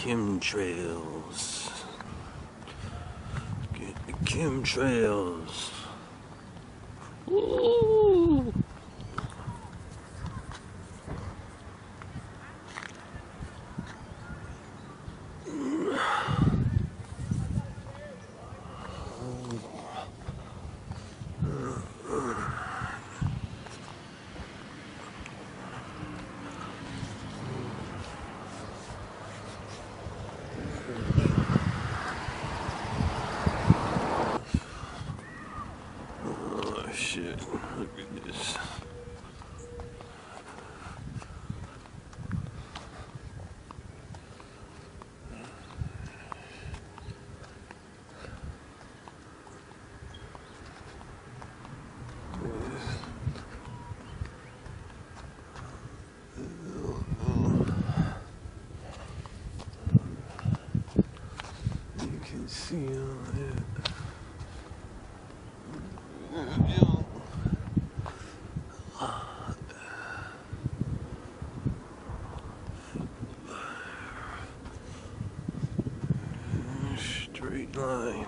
chemtrails. Get the chemtrails. Ooh. Shit, look at this. You can see all that. Straight line.